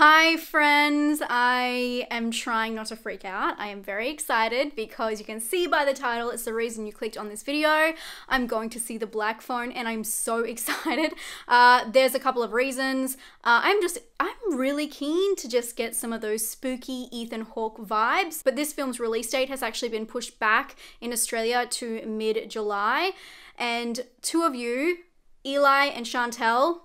Hi, friends. I am trying not to freak out. I am very excited because you can see by the title, it's the reason you clicked on this video. I'm going to see the Black Phone and I'm so excited. Uh, there's a couple of reasons. Uh, I'm just, I'm really keen to just get some of those spooky Ethan Hawke vibes. But this film's release date has actually been pushed back in Australia to mid July. And two of you, Eli and Chantel,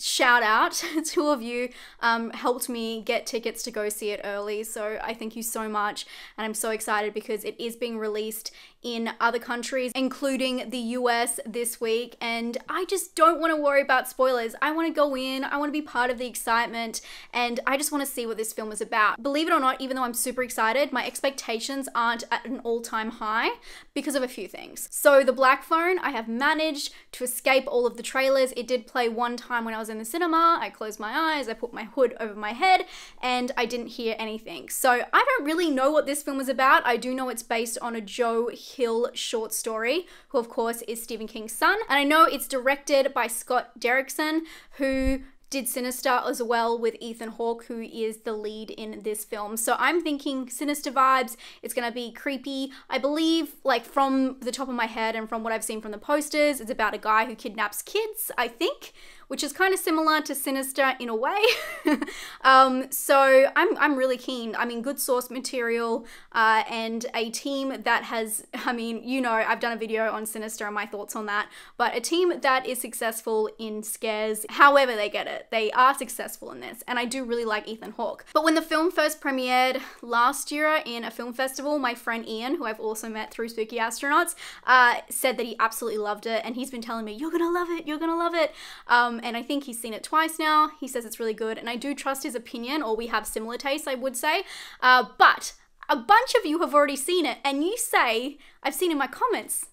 shout out. Two of you um, helped me get tickets to go see it early. So I thank you so much. And I'm so excited because it is being released in other countries, including the US this week. And I just don't want to worry about spoilers. I want to go in, I want to be part of the excitement, and I just want to see what this film is about. Believe it or not, even though I'm super excited, my expectations aren't at an all time high because of a few things. So, The Black Phone, I have managed to escape all of the trailers. It did play one time when I was in the cinema. I closed my eyes, I put my hood over my head, and I didn't hear anything. So, I don't really know what this film is about. I do know it's based on a Joe Hill short story, who, of course, is Stephen King's son. And I know it's directed by Scott Derrickson, who did Sinister as well with Ethan Hawke, who is the lead in this film. So I'm thinking Sinister vibes. It's gonna be creepy. I believe, like from the top of my head and from what I've seen from the posters, it's about a guy who kidnaps kids, I think, which is kind of similar to Sinister in a way. um, so I'm, I'm really keen. I mean, good source material uh, and a team that has, I mean, you know, I've done a video on Sinister and my thoughts on that, but a team that is successful in scares, however they get it. They are successful in this, and I do really like Ethan Hawke. But when the film first premiered last year in a film festival, my friend Ian, who I've also met through Spooky Astronauts, uh, said that he absolutely loved it, and he's been telling me, you're gonna love it, you're gonna love it. Um, and I think he's seen it twice now. He says it's really good, and I do trust his opinion, or we have similar tastes, I would say. Uh, but a bunch of you have already seen it, and you say, I've seen in my comments,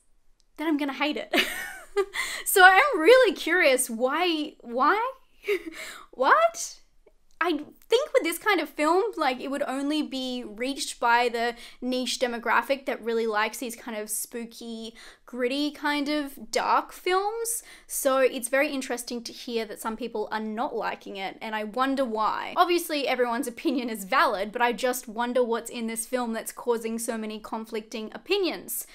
that I'm gonna hate it. so I'm really curious why, why? what? I think with this kind of film, like it would only be reached by the niche demographic that really likes these kind of spooky, gritty, kind of dark films. So it's very interesting to hear that some people are not liking it, and I wonder why. Obviously, everyone's opinion is valid, but I just wonder what's in this film that's causing so many conflicting opinions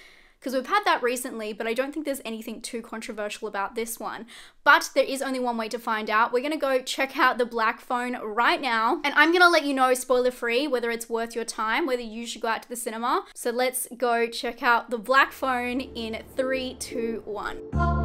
because we've had that recently, but I don't think there's anything too controversial about this one. But there is only one way to find out. We're gonna go check out the Black Phone right now, and I'm gonna let you know spoiler free whether it's worth your time, whether you should go out to the cinema. So let's go check out the Black Phone in three, two, one.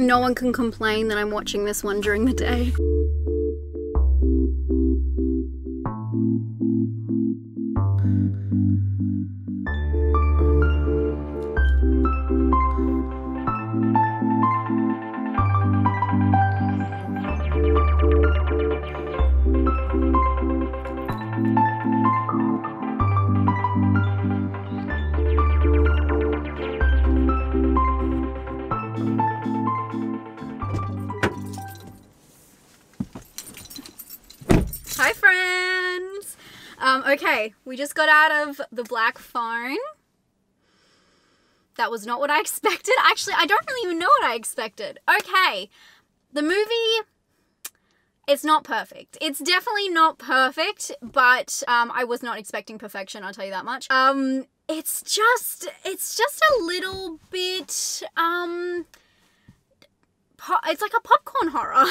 No one can complain that I'm watching this one during the day. Okay, we just got out of the black phone. That was not what I expected. Actually, I don't really even know what I expected. Okay, the movie it's not perfect. It's definitely not perfect, but um, I was not expecting perfection. I'll tell you that much. Um, it's just, it's just a little bit, um, it's like a popcorn horror.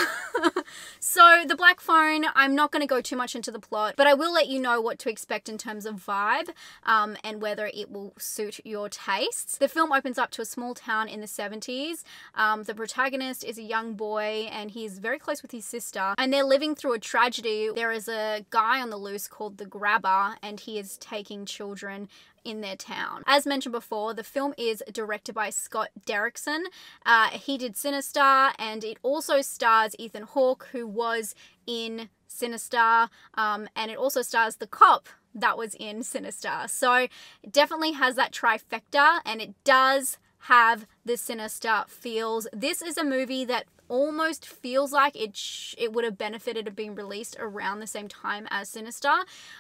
so the Black Phone, I'm not going to go too much into the plot, but I will let you know what to expect in terms of vibe um, and whether it will suit your tastes. The film opens up to a small town in the 70s. Um, the protagonist is a young boy and he's very close with his sister and they're living through a tragedy. There is a guy on the loose called the Grabber and he is taking children in their town. As mentioned before, the film is directed by Scott Derrickson. Uh, he did Sinister, and it also stars Ethan Hawke, who was in Sinister, um, and it also stars the cop that was in Sinister. So it definitely has that trifecta, and it does have the sinister feels. This is a movie that almost feels like it sh- it would have benefited of being released around the same time as Sinister.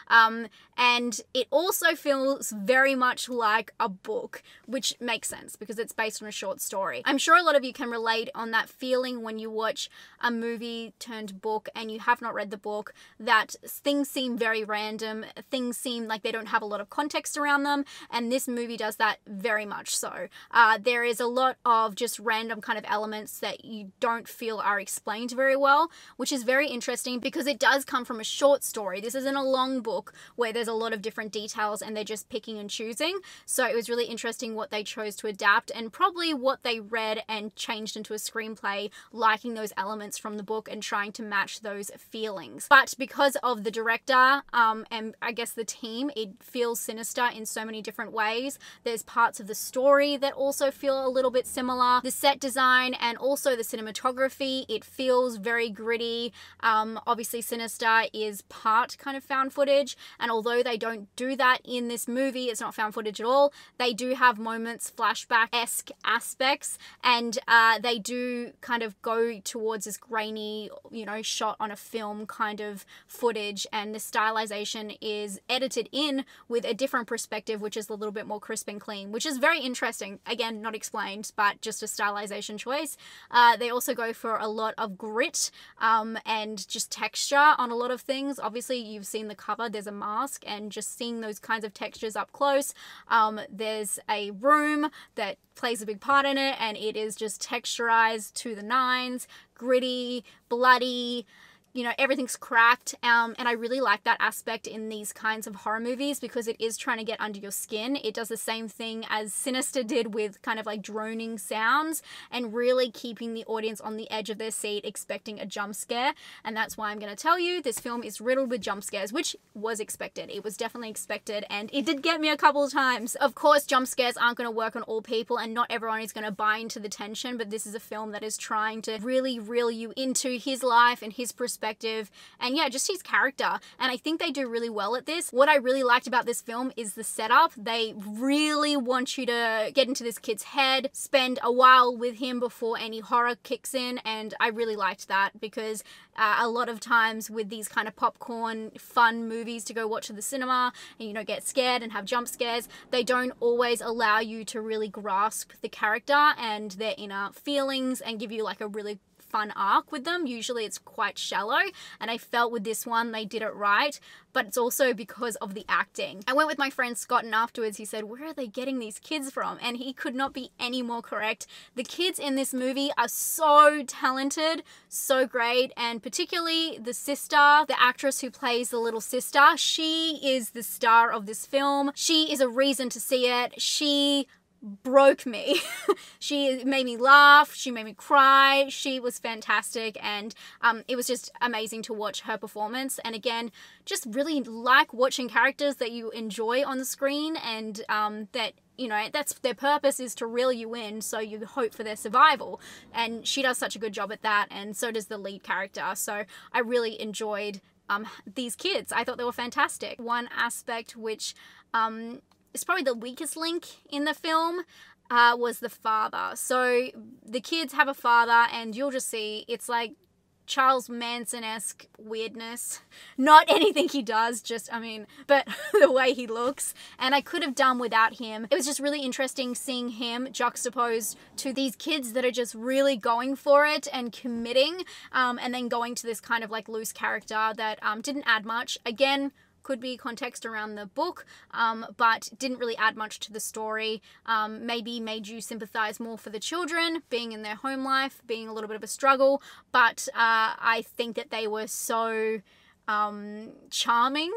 Um, and it also feels very much like a book, which makes sense because it's based on a short story. I'm sure a lot of you can relate on that feeling when you watch a movie turned book and you have not read the book that things seem very random, things seem like they don't have a lot of context around them, and this movie does that very much so. Uh, there is a lot of just random kind of elements that you don't feel are explained very well, which is very interesting because it does come from a short story. This isn't a long book where there's a lot of different details and they're just picking and choosing. So it was really interesting what they chose to adapt and probably what they read and changed into a screenplay, liking those elements from the book and trying to match those feelings. But because of the director um, and I guess the team, it feels sinister in so many different ways. There's parts of the story that also feel a little bit similar. The set design and also the cinematography, it feels very gritty. Um, obviously, Sinister is part kind of found footage, and although they don't do that in this movie, it's not found footage at all. They do have moments, flashback esque aspects, and uh, they do kind of go towards this grainy, you know, shot on a film kind of footage, and the stylization is edited in with a different perspective, which is a little bit more crisp and clean, which is very interesting. Again, not explained, but just a stylization choice. Uh, they also go for a lot of grit um, and just texture on a lot of things. Obviously, you've seen the cover, there's a mask, and just seeing those kinds of textures up close. Um, there's a room that plays a big part in it, and it is just texturized to the nines, gritty, bloody you know everything's cracked um, and i really like that aspect in these kinds of horror movies because it is trying to get under your skin. It does the same thing as sinister did with kind of like droning sounds and really keeping the audience on the edge of their seat expecting a jump scare and that's why i'm going to tell you this film is riddled with jump scares which was expected. It was definitely expected and it did get me a couple of times. Of course jump scares aren't going to work on all people and not everyone is going to buy into the tension but this is a film that is trying to really reel you into his life and his perspective perspective and yeah, just his character. And I think they do really well at this. What I really liked about this film is the setup. They really want you to get into this kid's head, spend a while with him before any horror kicks in, and I really liked that because uh, a lot of times with these kind of popcorn fun movies to go watch at the cinema and you know get scared and have jump scares they don't always allow you to really grasp the character and their inner feelings and give you like a really fun arc with them. Usually it's quite shallow, and I felt with this one they did it right, but it's also because of the acting. I went with my friend Scott, and afterwards he said, Where are they getting these kids from? And he could not be any more correct. The kids in this movie are so talented, so great, and particularly the sister, the actress who plays the little sister, she is the star of this film. She is a reason to see it. She broke me. she made me laugh, she made me cry, she was fantastic, and um, it was just amazing to watch her performance. And again, just really like watching characters that you enjoy on the screen and um, that you know that's their purpose is to reel you in so you hope for their survival and she does such a good job at that and so does the lead character so i really enjoyed um, these kids i thought they were fantastic one aspect which um, is probably the weakest link in the film uh, was the father. So the kids have a father, and you'll just see it's like Charles Manson esque weirdness. Not anything he does, just, I mean, but the way he looks. And I could have done without him. It was just really interesting seeing him juxtaposed to these kids that are just really going for it and committing, um, and then going to this kind of like loose character that um, didn't add much. Again, could be context around the book, um, but didn't really add much to the story. Um, maybe made you sympathize more for the children being in their home life, being a little bit of a struggle. But uh, I think that they were so um, charming,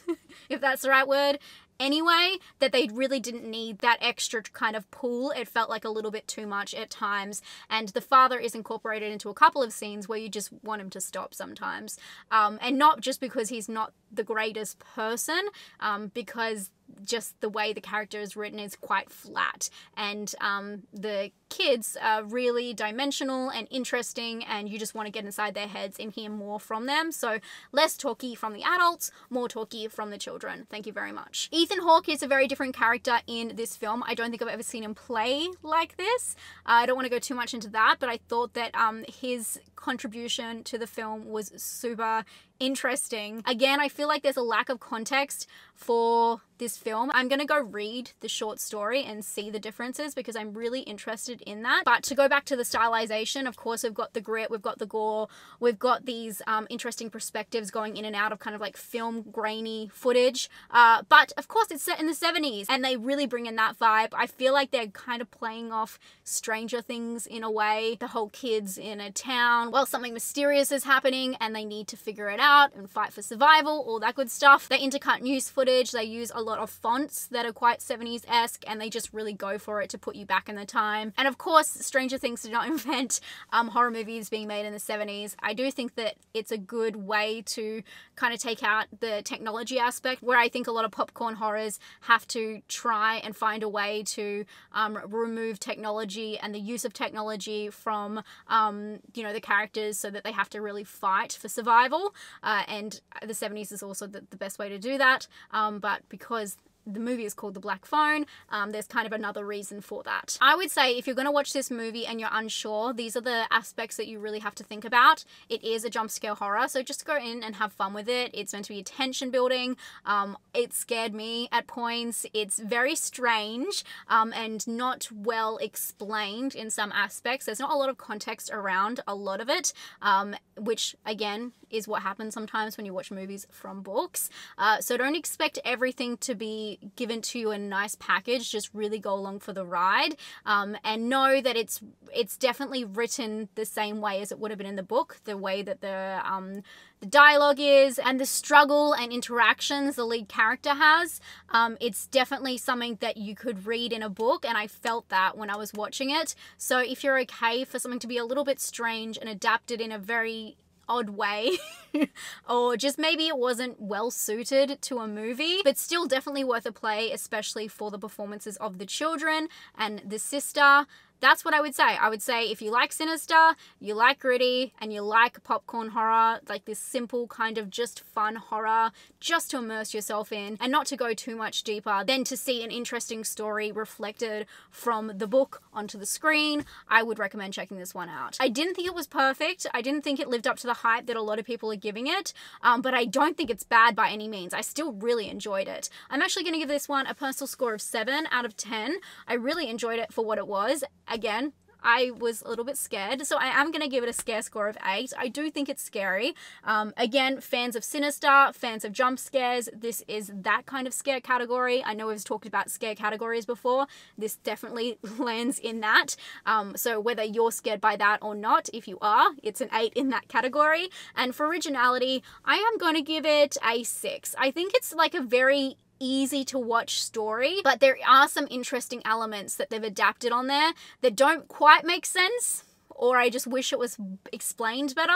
if that's the right word, anyway that they really didn't need that extra kind of pull. It felt like a little bit too much at times. And the father is incorporated into a couple of scenes where you just want him to stop sometimes. Um, and not just because he's not the greatest person, um, because just the way the character is written is quite flat. And um, the kids are really dimensional and interesting and you just want to get inside their heads and hear more from them. So less talky from the adults more talky from the children. Thank you very much. Ethan hawke is a very different character in this film. I don't think i've ever seen him play like this. Uh, i don't want to go too much into that but i thought that um, his contribution to the film was super interesting. Again, I feel like there's a lack of context for this film. I'm going to go read the short story and see the differences because I'm really interested in that. But to go back to the stylization, of course, we've got the grit, we've got the gore, we've got these um, interesting perspectives going in and out of kind of like film grainy footage. Uh, but of course, it's set in the 70s and they really bring in that vibe. I feel like they're kind of playing off Stranger Things in a way. The whole kids in a town, well, something mysterious is happening and they need to figure it out and fight for survival, all that good stuff. They intercut news footage, they use a lot of fonts that are quite 70s esque, and they just really go for it to put you back in the time. And of course, Stranger Things did not invent um, horror movies being made in the 70s. I do think that it's a good way to kind of take out the technology aspect, where I think a lot of popcorn horrors have to try and find a way to um, remove technology and the use of technology from, um, you know, the characters so that they have to really fight for survival. Uh, and the 70s is also the, the best way to do that. Um, but because the movie is called The Black Phone. Um, there's kind of another reason for that. I would say if you're going to watch this movie and you're unsure, these are the aspects that you really have to think about. It is a jump scare horror, so just go in and have fun with it. It's meant to be tension building. Um, it scared me at points. It's very strange um, and not well explained in some aspects. There's not a lot of context around a lot of it, um, which again is what happens sometimes when you watch movies from books. Uh, so don't expect everything to given to you in a nice package. Just really go along for the ride, um, and know that it's it's definitely written the same way as it would have been in the book. The way that the um, the dialogue is and the struggle and interactions the lead character has. Um, it's definitely something that you could read in a book, and I felt that when I was watching it. So if you're okay for something to be a little bit strange and adapted in a very odd way. Or just maybe it wasn't well suited to a movie but still definitely worth a play especially for the performances of the children and the sister that's what I would say. I would say if you like Sinister, you like gritty, and you like popcorn horror, like this simple kind of just fun horror, just to immerse yourself in and not to go too much deeper, then to see an interesting story reflected from the book onto the screen, I would recommend checking this one out. I didn't think it was perfect. I didn't think it lived up to the hype that a lot of people are giving it, um, but I don't think it's bad by any means. I still really enjoyed it. I'm actually going to give this one a personal score of 7 out of 10. I really enjoyed it for what it was again, I was a little bit scared. So I am going to give it a scare score of 8. I do think it's scary. Um, again, fans of Sinister, fans of jump scares, this is that kind of scare category. I know we've talked about scare categories before. This definitely lands in that. Um, so whether you're scared by that or not, if you are, it's an 8 in that category. And for originality, I am going to give it a 6. I think it's like a very easy to watch story, but there are some interesting elements that they've adapted on there that don't quite make sense or I just wish it was explained better.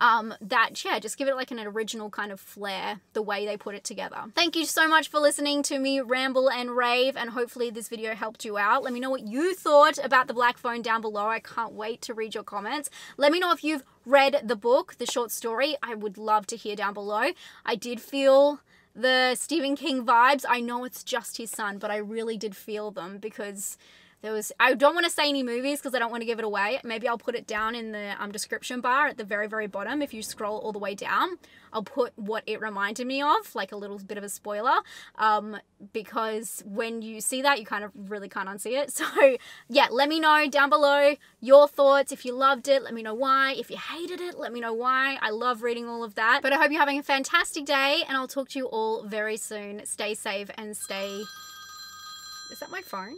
Um, that, yeah, just give it like an original kind of flair, the way they put it together. Thank you so much for listening to me ramble and rave, and hopefully this video helped you out. Let me know what you thought about the Black Phone down below. I can't wait to read your comments. Let me know if you've read the book, the short story. I would love to hear down below. I did feel the Stephen King vibes. I know it's just his son, but I really did feel them because there was I don't want to say any movies because I don't want to give it away. Maybe I'll put it down in the um, description bar at the very very bottom if you scroll all the way down. I'll put what it reminded me of, like a little bit of a spoiler, um, because when you see that, you kind of really can't unsee it. So yeah, let me know down below your thoughts. If you loved it, let me know why. If you hated it, let me know why. I love reading all of that. But I hope you're having a fantastic day, and I'll talk to you all very soon. Stay safe and stay. Is that my phone?